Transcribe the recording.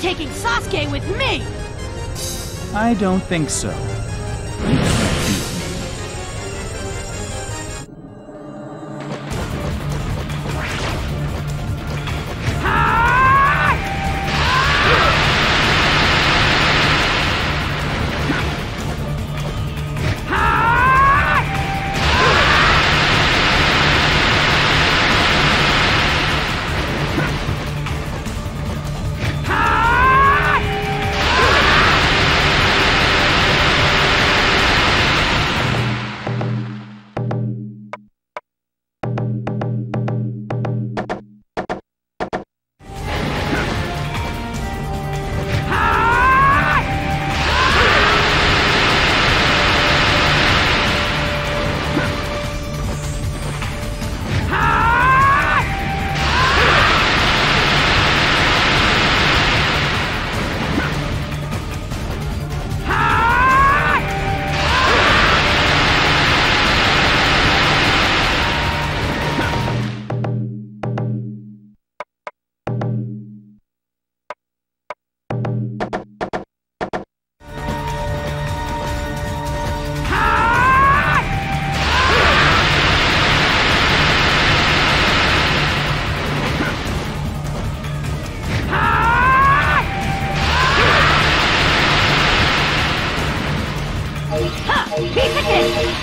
taking Sasuke with me! I don't think so. Ha! Be picketed!